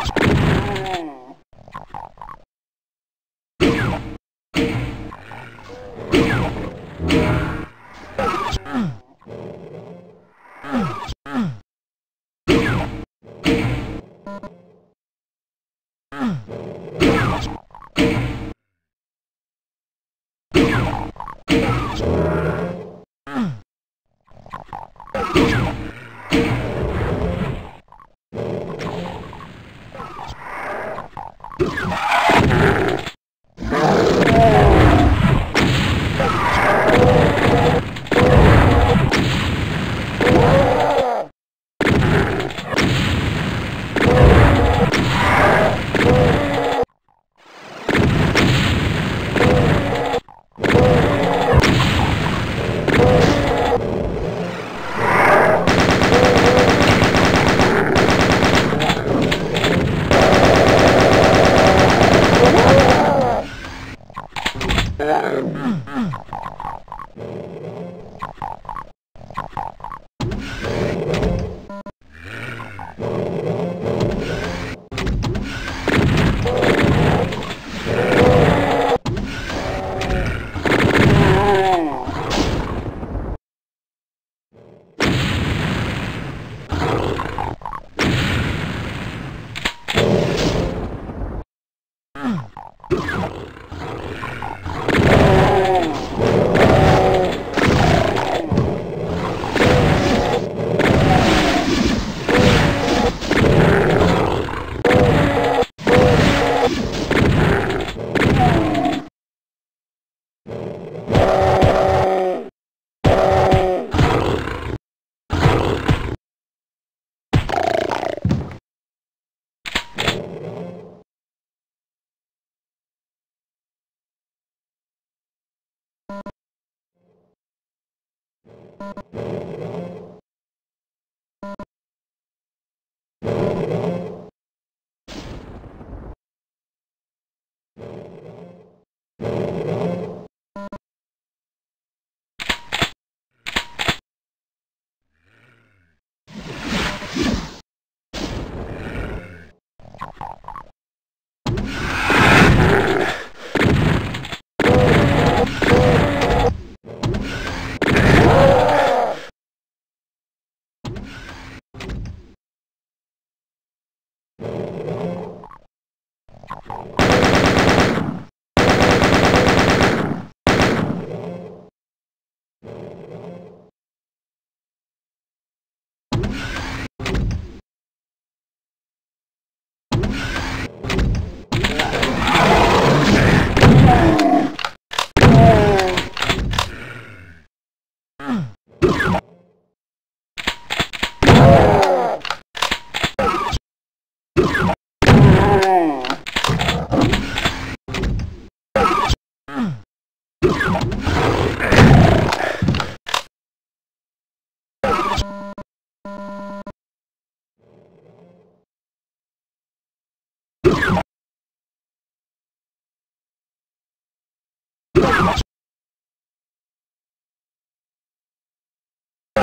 Oh. You Oh, my God.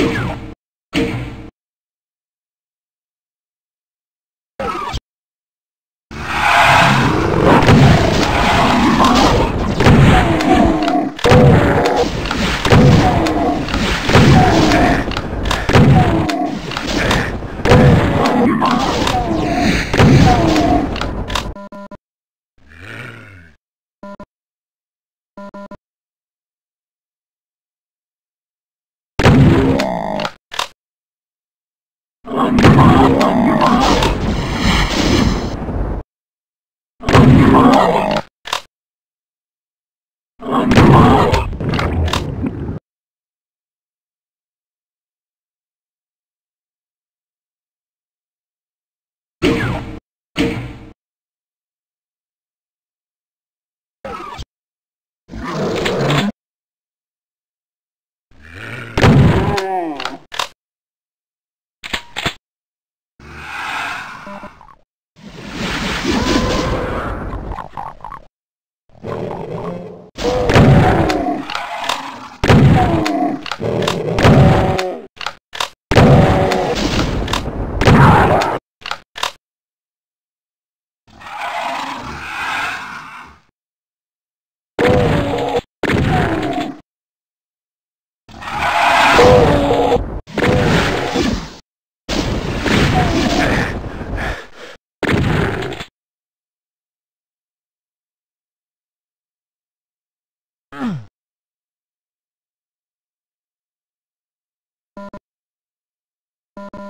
you you